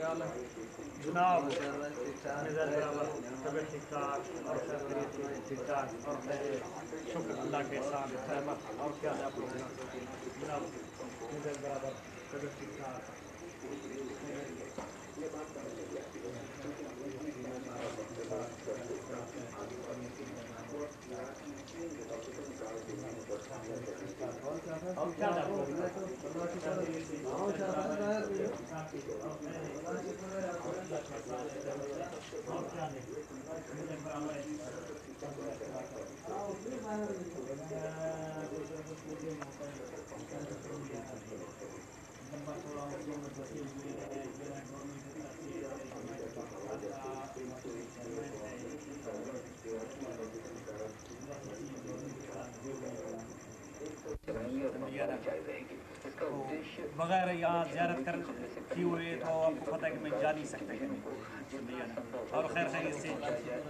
خیال ہے؟ جناب ٹھیک ٹھاک، اور ٹھیک ٹھاک، اور شکر اللہ کے ساتھ اور کیا ہے آپ لوگ جناب؟ برابر، طبیعت ٹھیک ٹھاک۔ tempat pulau yang دیا بغیر یہاں زیارت کر کی ہوئے تو آپ کو پتہ ہے کہ میں جا نہیں سکتا کہ اور خیر خیر سے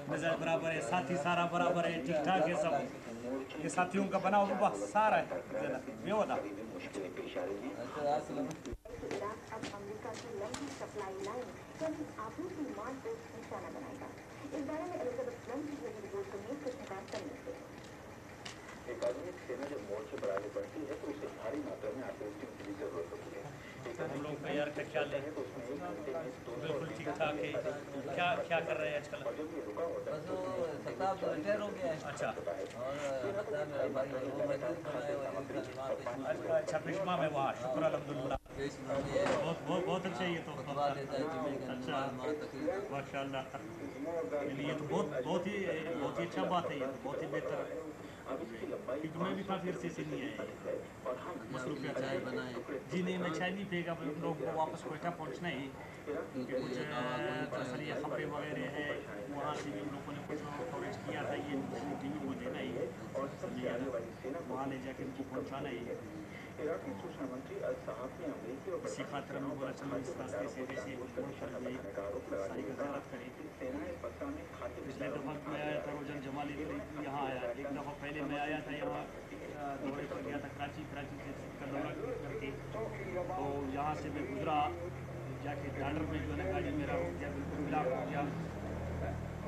مزاج برابر ہے، ساتھی سارا برابر ہے، ٹھیک ٹھاک ہے سب۔ یہ ساتھیوں کا بنا ہوا سارا ہے۔ اس بارے میں بڑھتی ہے تو اسے بھاری ماترا میں آپریٹنگ کی بھی ضرورت ہوتی ہے ہم لوگ معیار کا کیا لے بالکل ٹھیک ٹھاک ہے کیا کر رہے ہیں آج کل ہو گیا اچھا اچھا بشما میں وہاں شکر الحمدللہ بہت بہت بہت اچھا یہ تو اچھا ماشاء اللہ یہ، تو بہت بہت ہی بہت ہی اچھا بات ہے یہ بہت ہی بہتر ہے۔ کیونکہ جی میں بھی کافی عرصے سے نہیں آیا مصروفیت ہے جنہیں میں شاید پھینکا ان لوگ کو واپس کوئٹہ پہنچنا ہی کچھ دراصل یہ خبریں وغیرہ ہیں۔ وہاں سے بھی ان لوگوں نے کچھ کوریج کیا تھا، یہ جی ٹی وی دینا ہی ہے۔ وہاں لے جا کے ان کو پہنچانا ہی ہے۔ اسی خاطر میں بولا چلو اس راستے سے۔ جیسے ساری وزارت کریں۔ پچھلے دفعہ میں آیا تھا روجن جمالی یہاں آیا۔ ایک دفعہ پہلے میں آیا تھا، یہاں دورے پر گیا تھا، کراچی کراچی سے دورہ کر کے۔ تو یہاں سے میں گزرا، جا کے ڈانڈر میں جو ہے نا، گاڑی میرا ہو گیا، بالکل ملا ہو گیا۔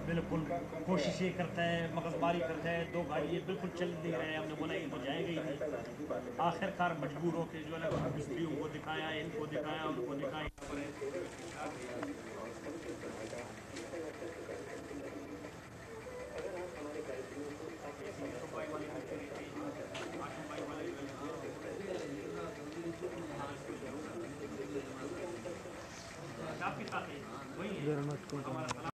بالکل کوشش یہ کرتا ہے مغز باری کرتا ہے، دو گاڑی بالکل چل نہیں رہے ہیں ہم نے بولا یہ تو جائے گا نہیں۔ آخر کار مجبور ہو کے جو ہے نا مستریوں کو دکھایا، ان کو دکھایا، ان کو دکھایا۔ tôi không